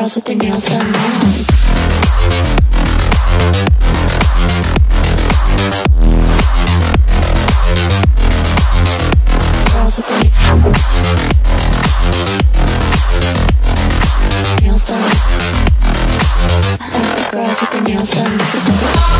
girls with their nails done. Girls with their nails done. The girls with their nails done.